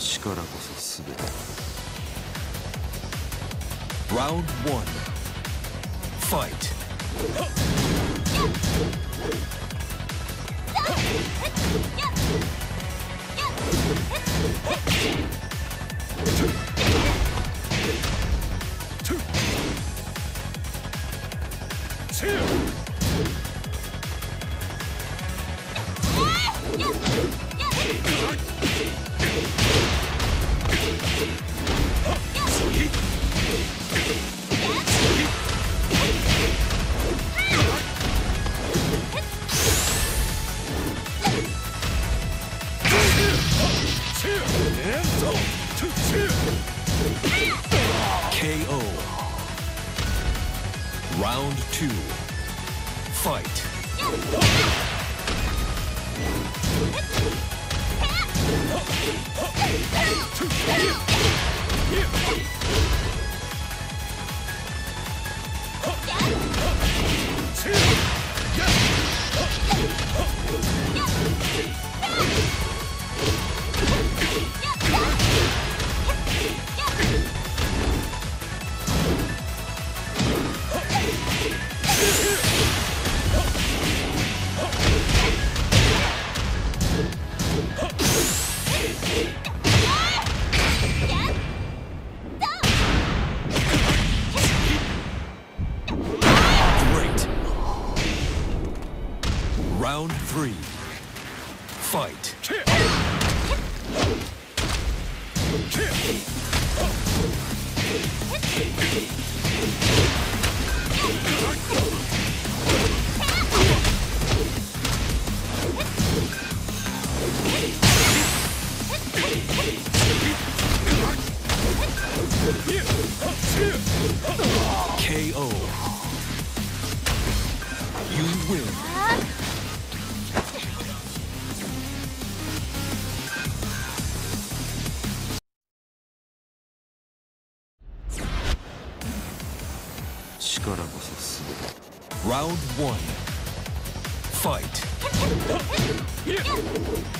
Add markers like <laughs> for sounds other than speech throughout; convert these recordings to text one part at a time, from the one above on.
力こそ全て。ランド1ファイト one. Fight. <laughs>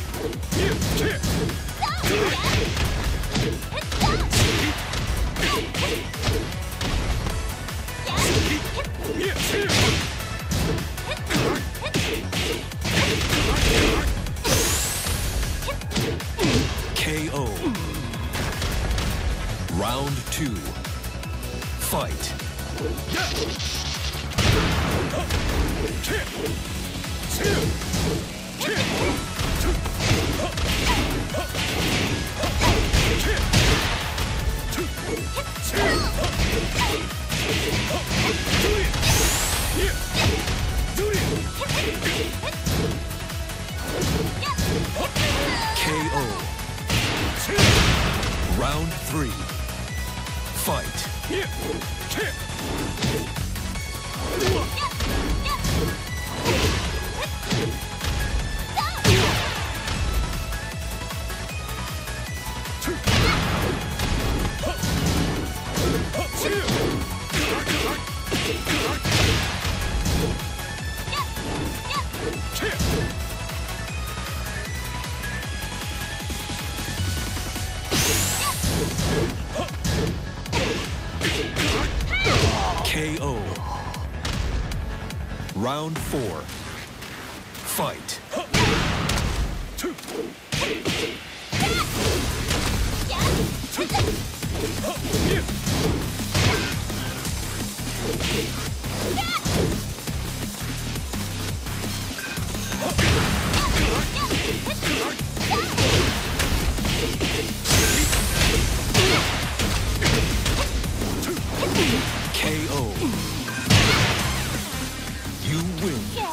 doing?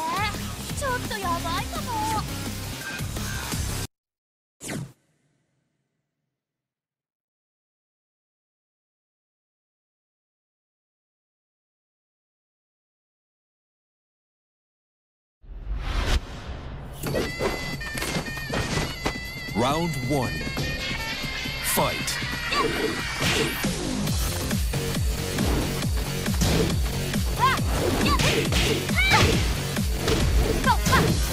Round one. Fight.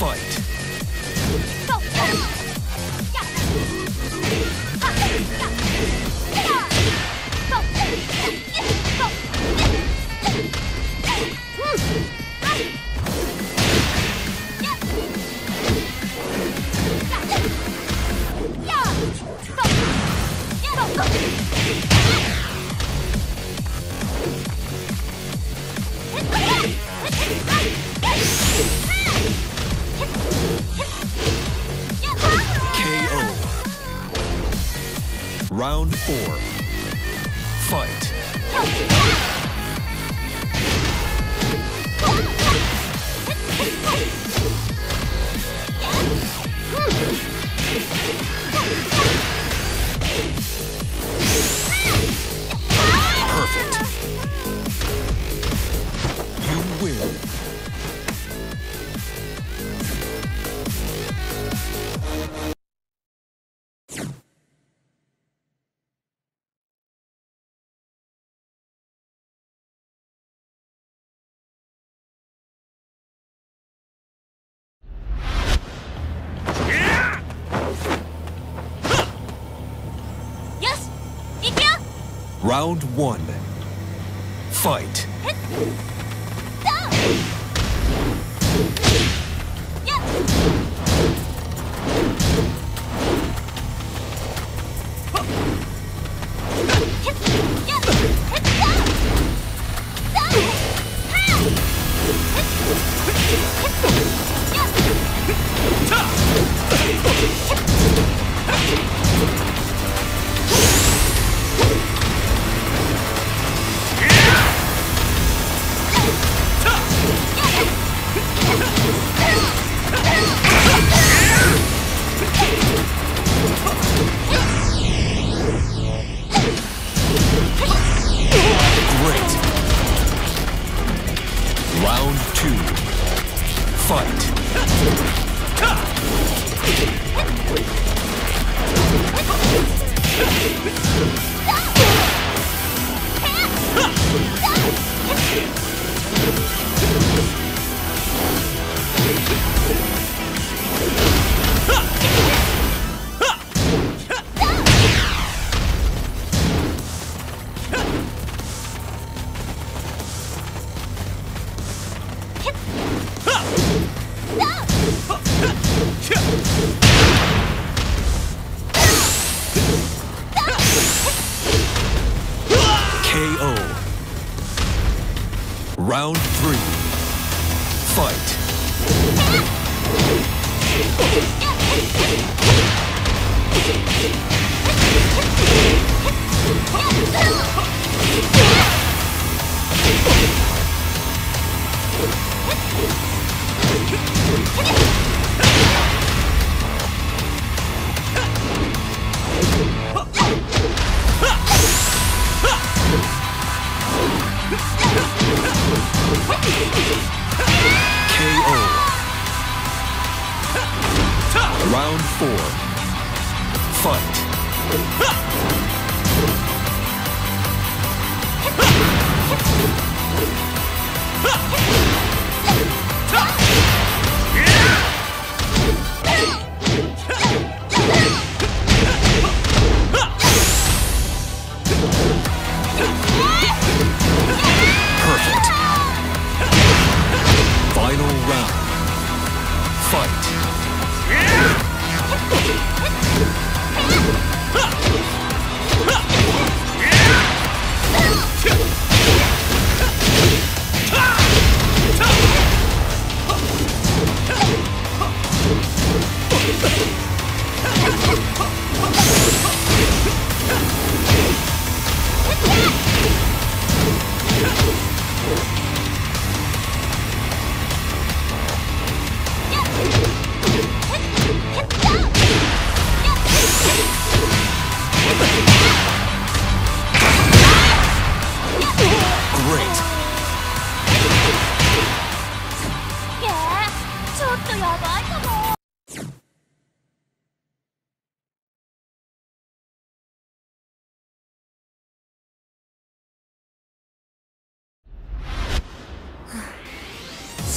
Fight. Round one. Fight.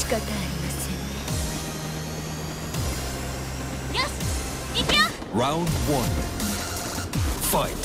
仕方ありませんよし行くよ。Round 1 Fight.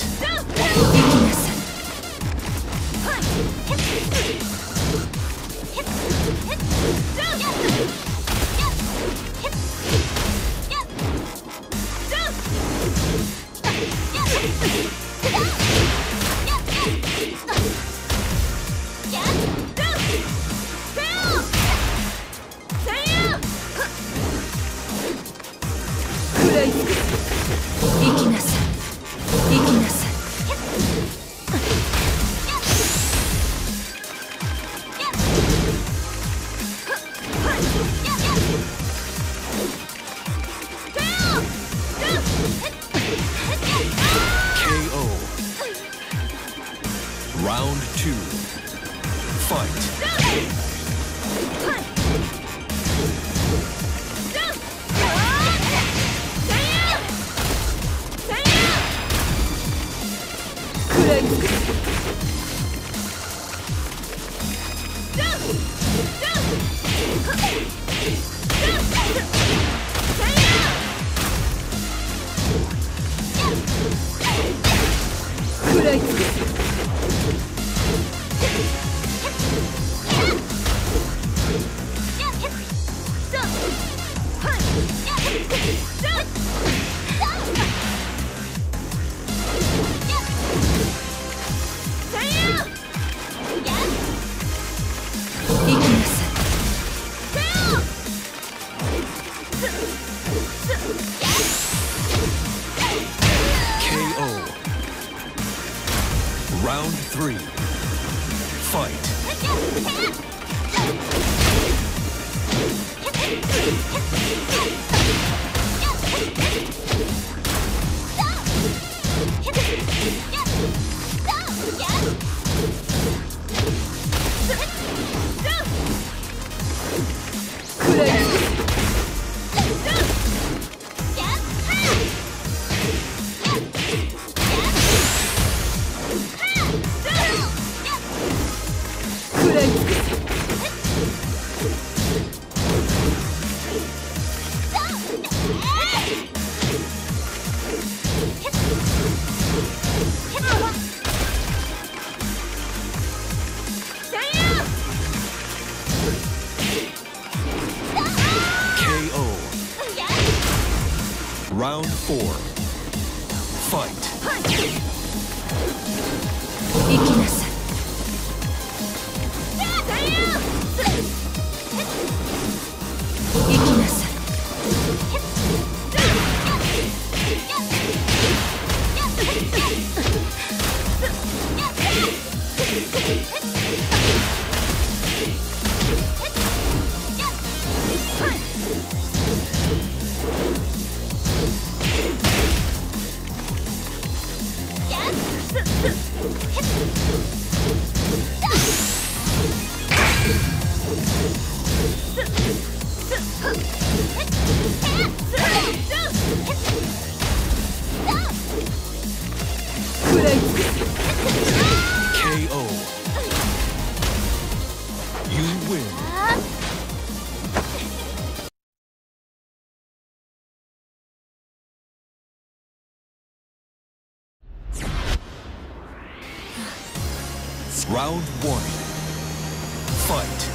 Round one. Fight.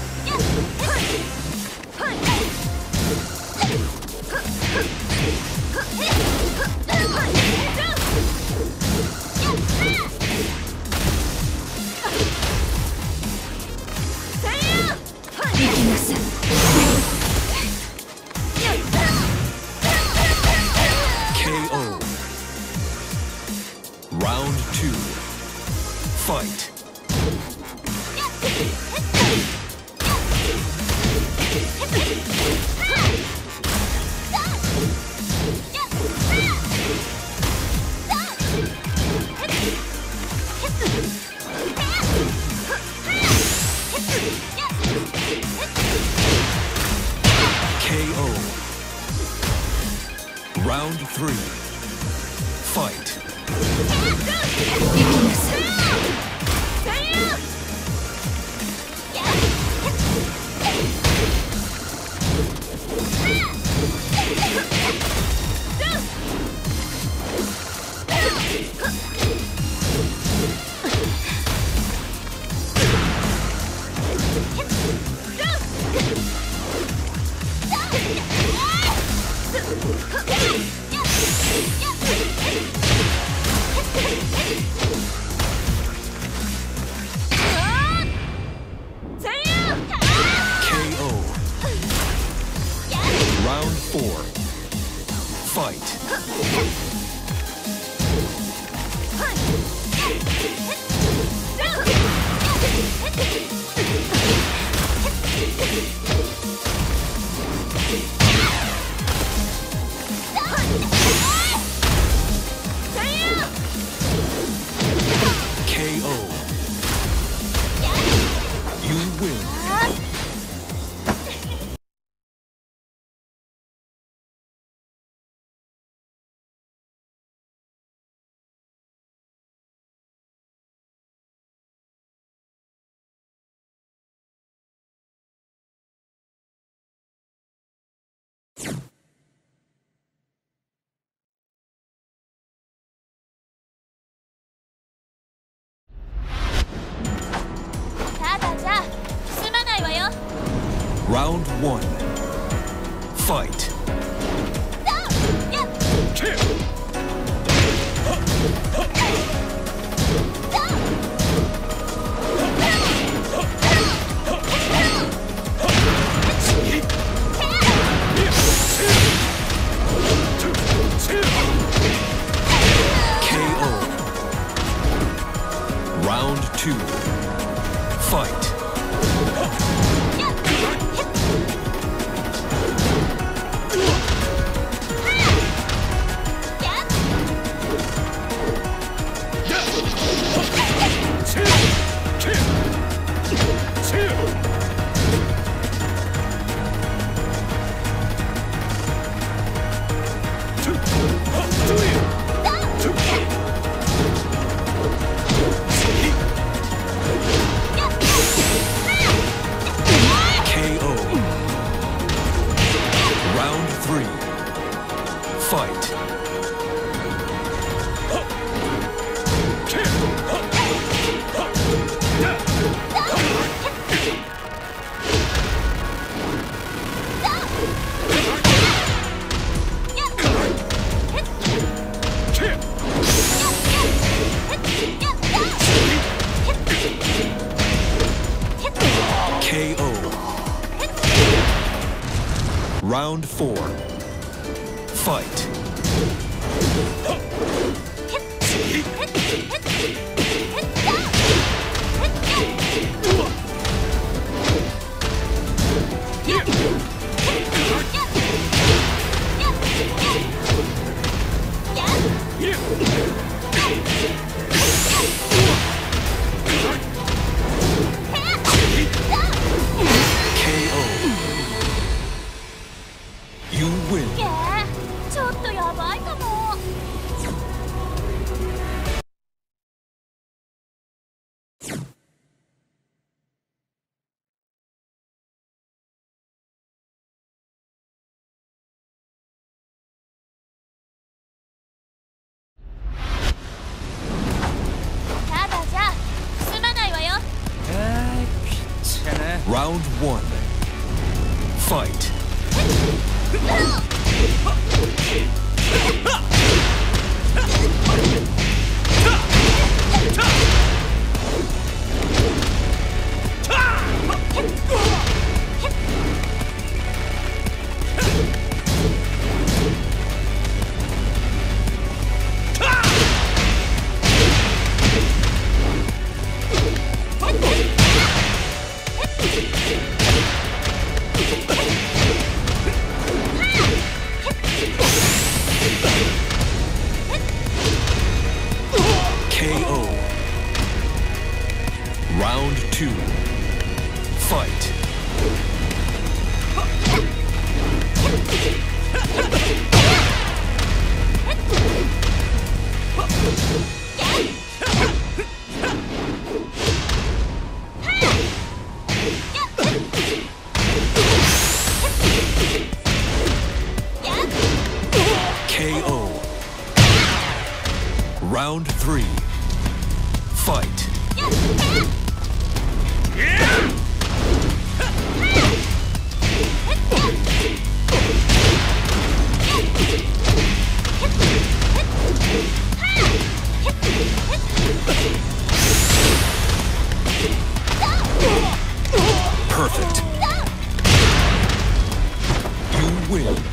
Round one. Fight. fight. Round one. Fight. <laughs> KO. Round three. Fight. Perfect. You win.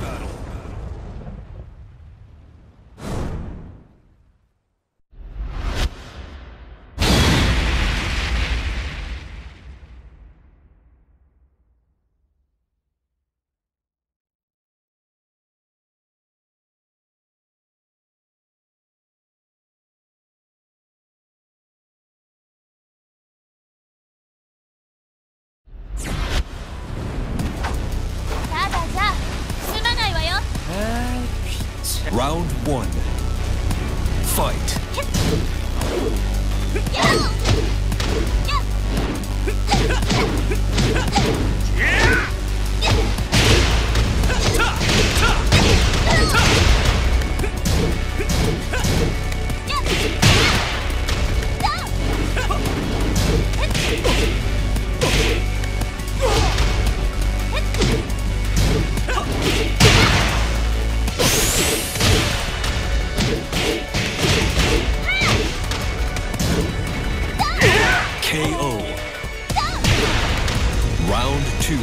Round two.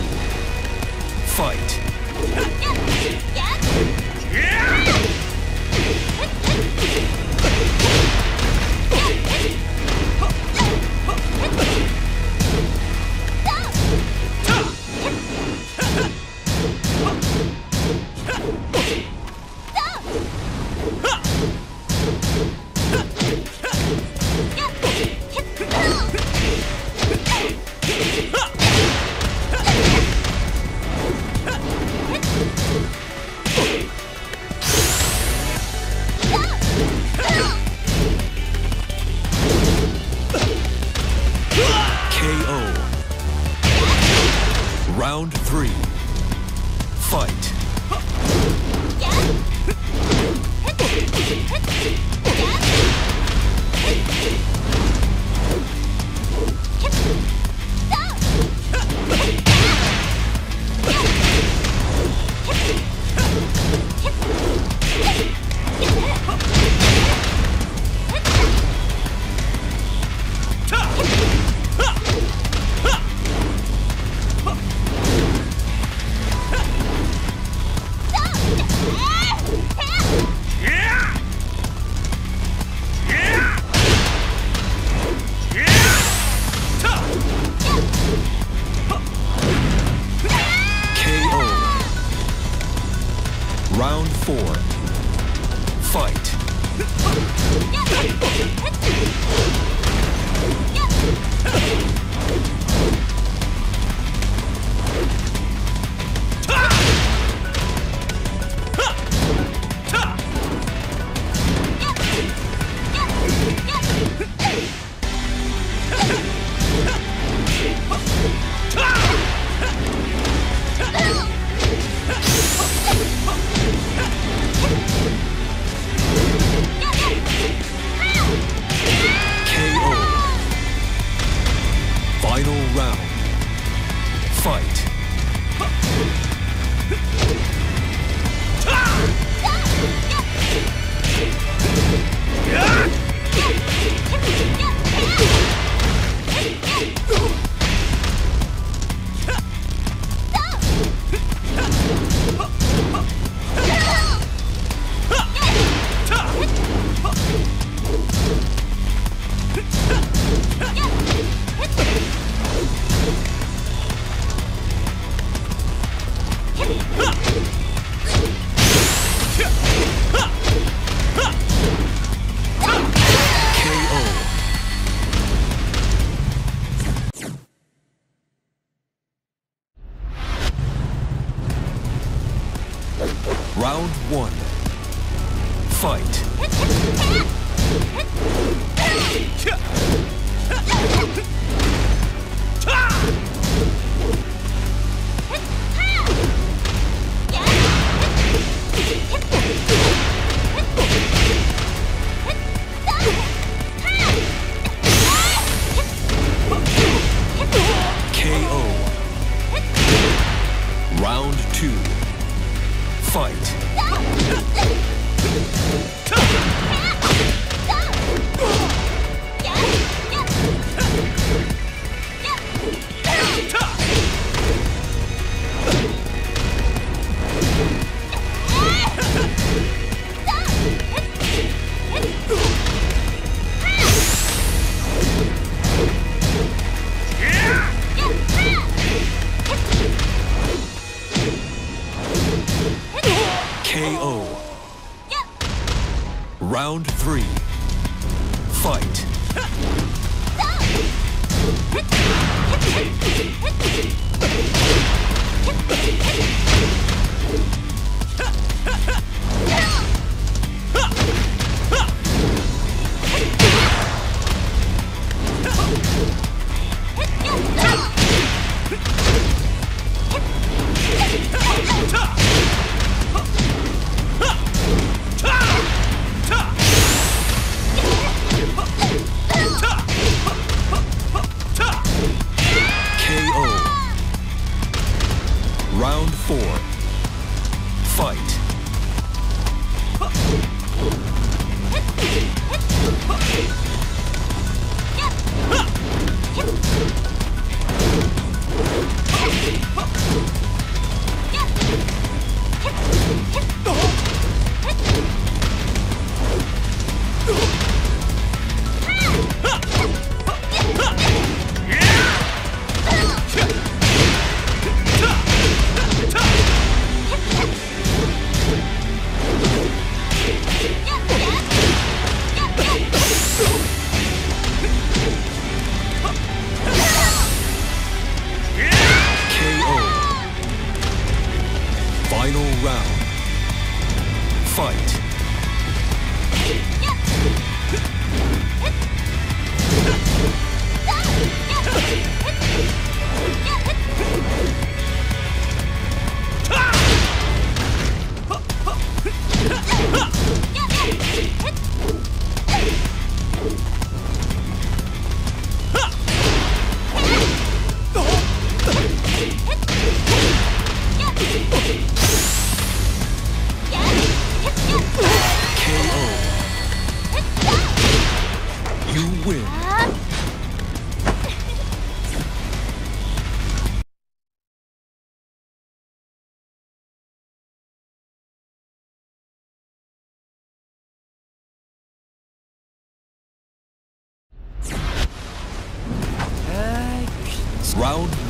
Fight. <laughs>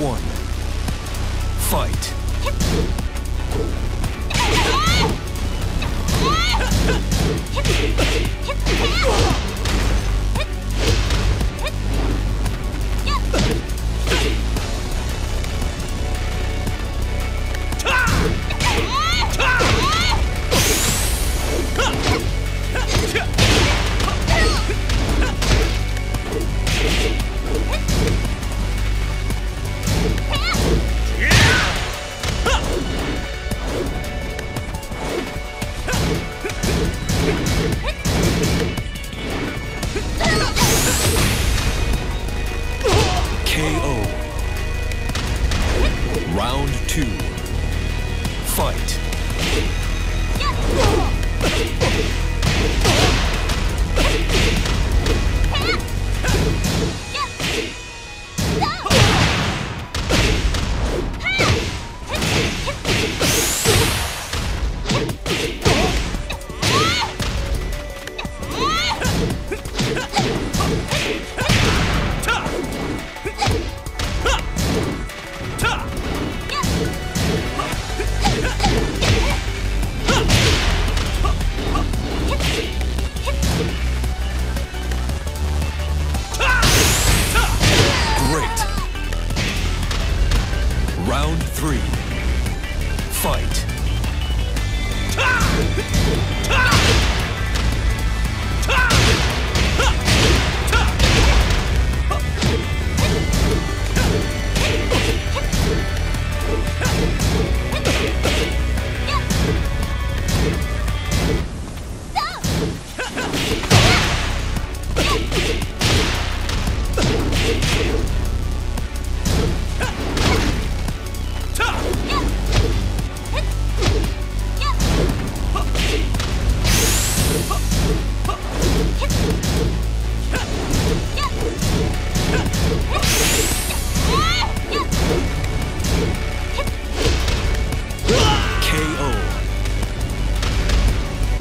one. Fight.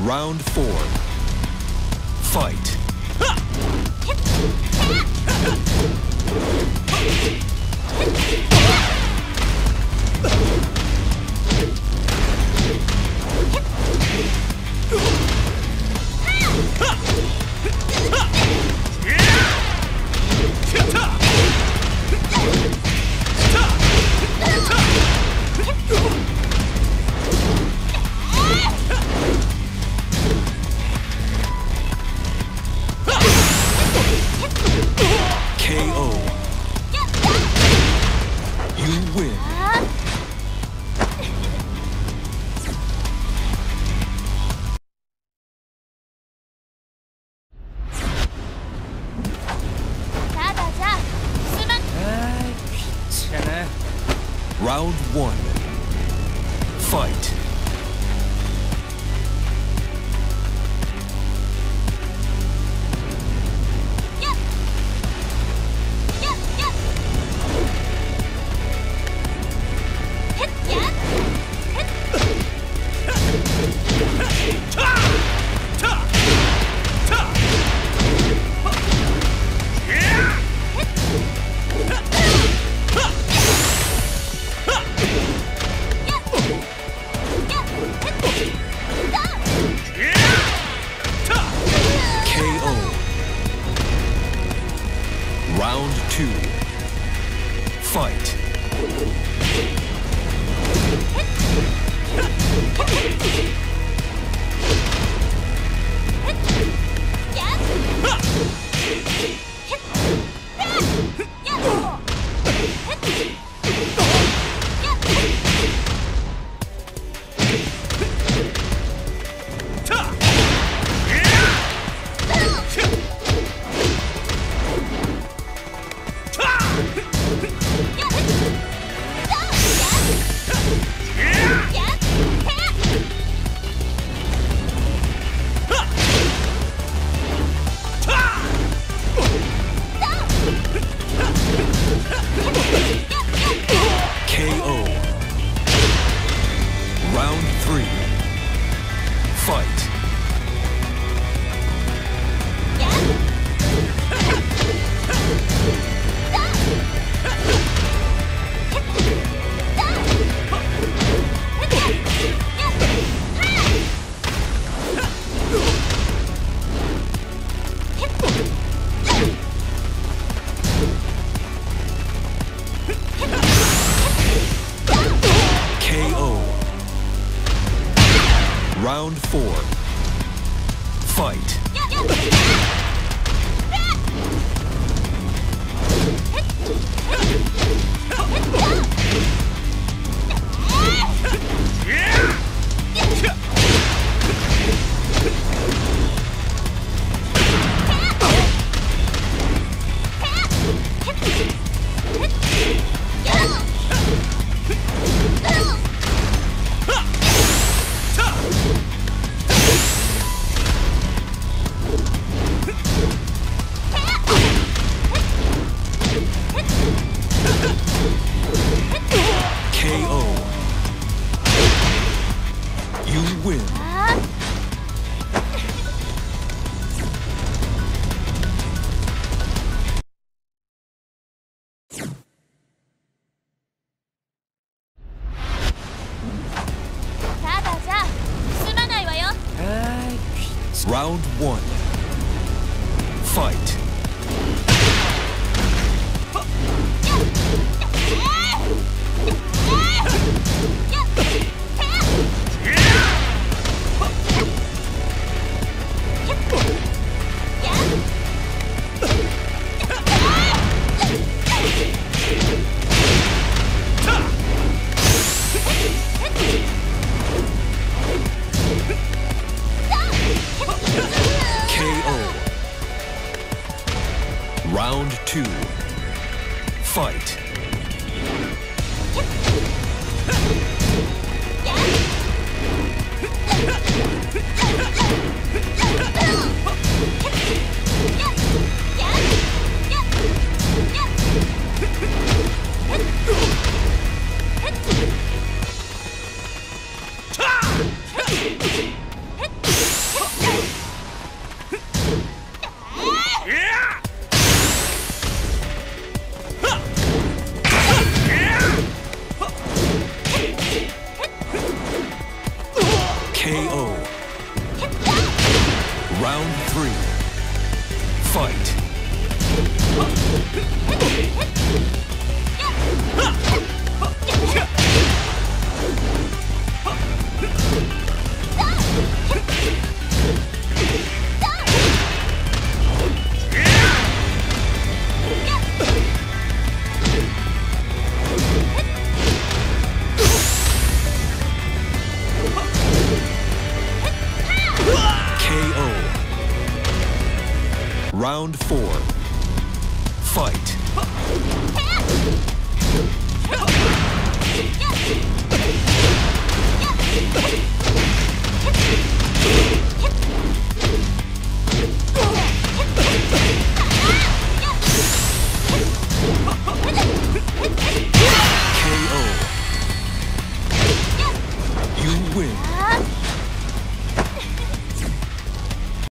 Round four. Fight. <laughs> Fight.